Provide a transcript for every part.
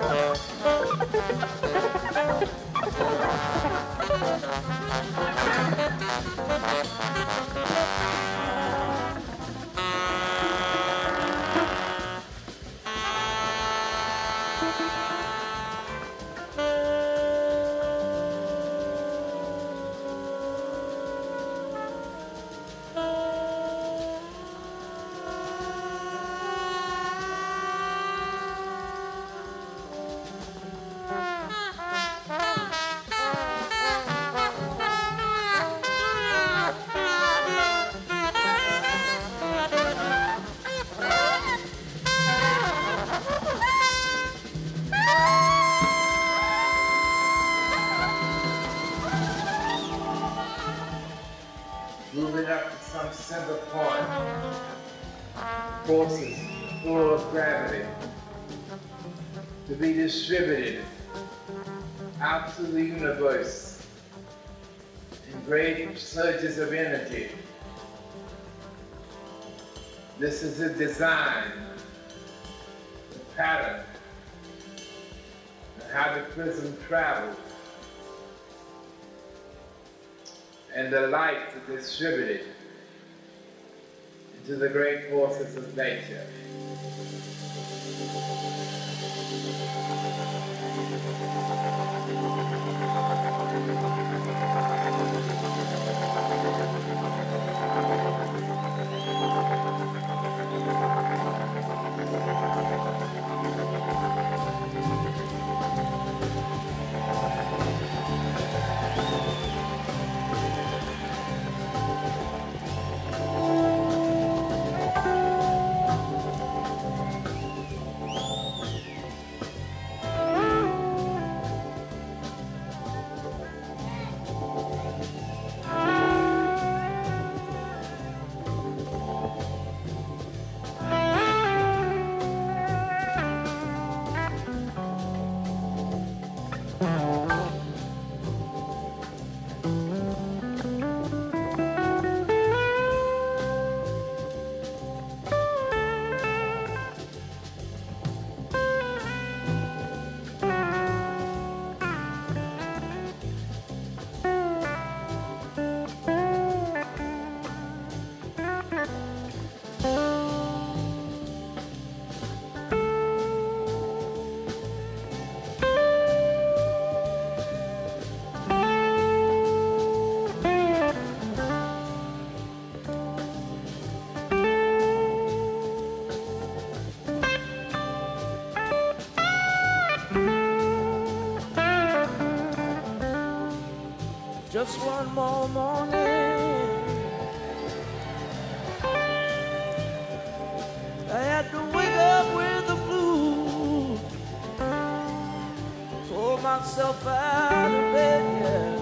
Ha ha ha ha! Distributed out to the universe in great surges of energy. This is the design, the pattern, and how the prism travels, and the light is distributed into the great forces of nature. Just one more morning. I had to wake up with the blues. Pull myself out of bed, yeah.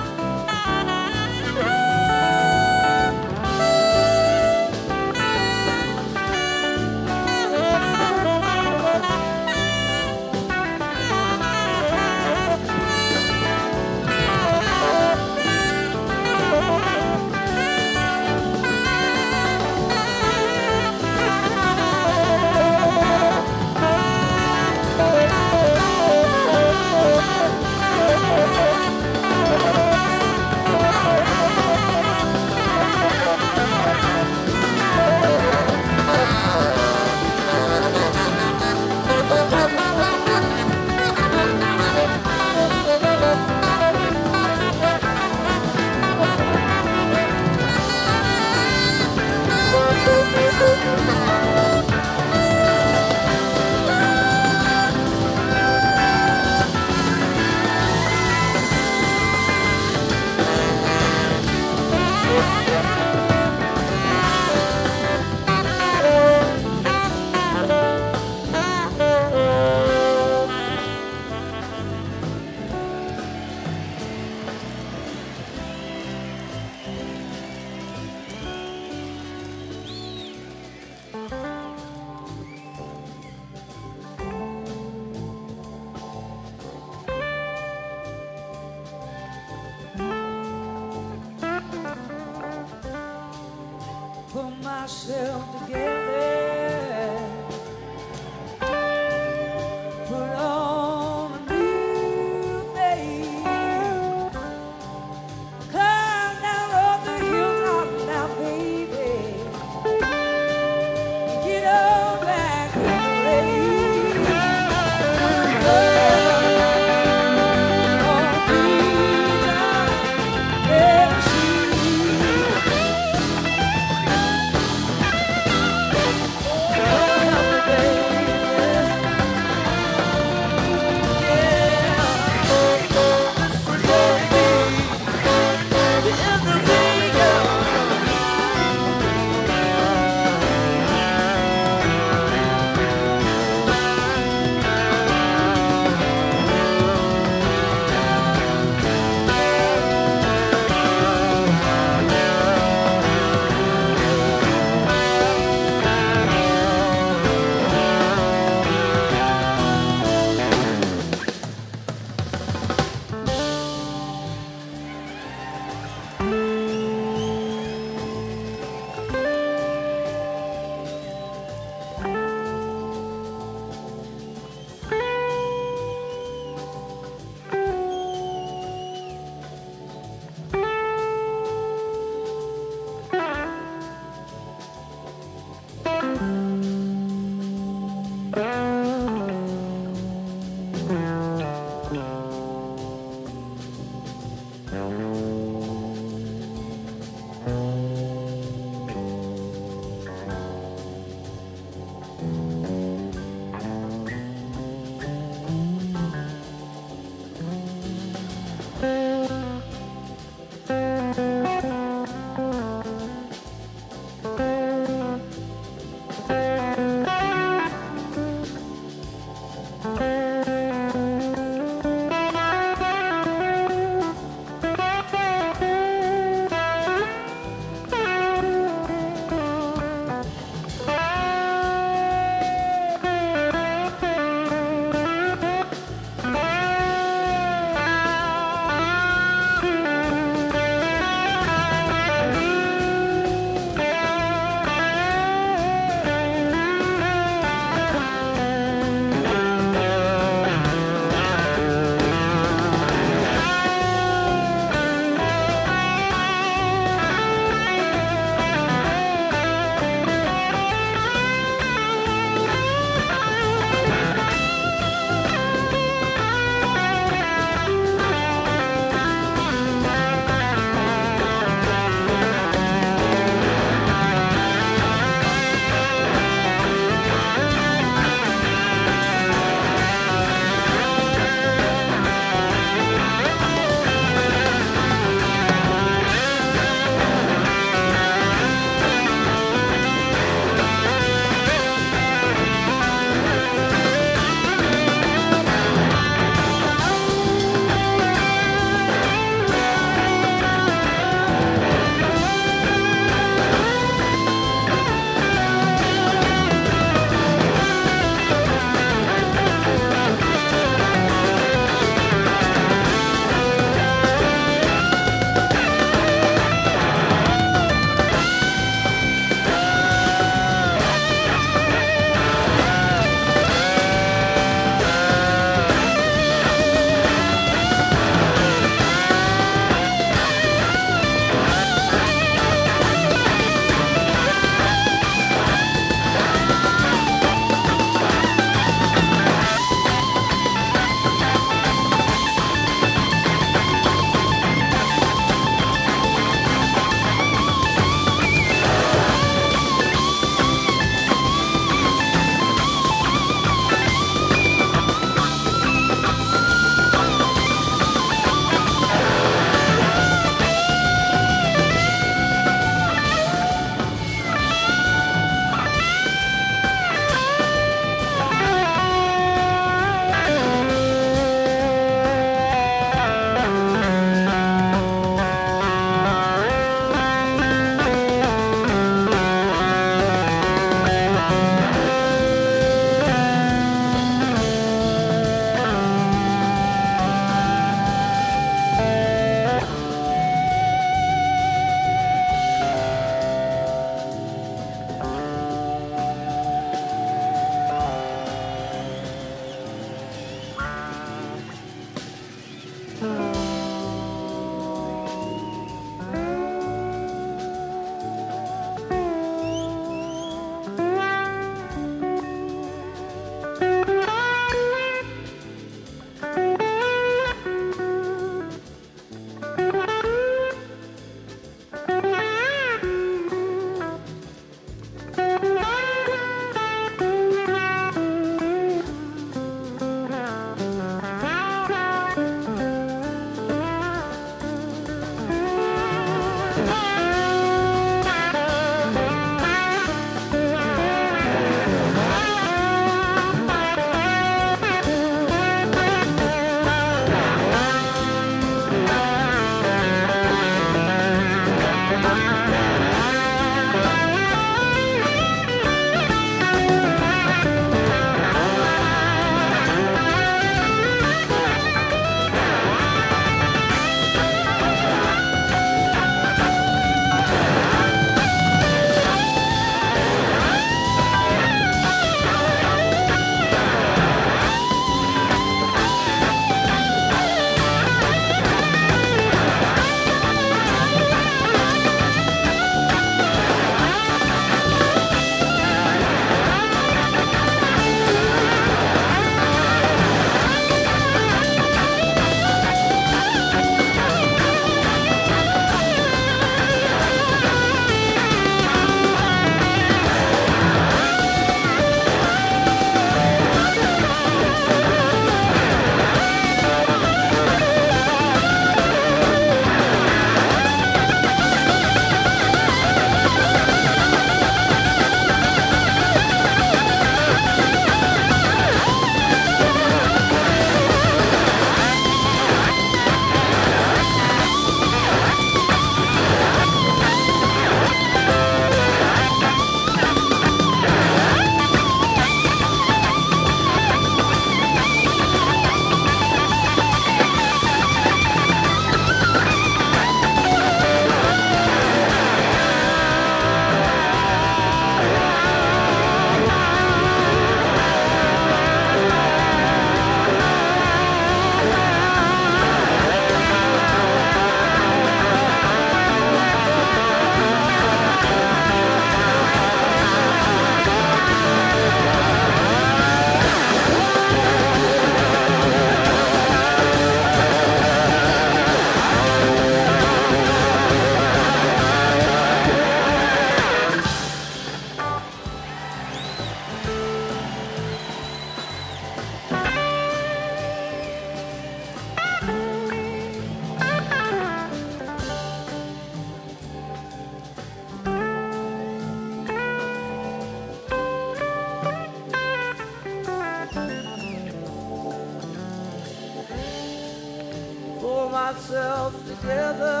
Together.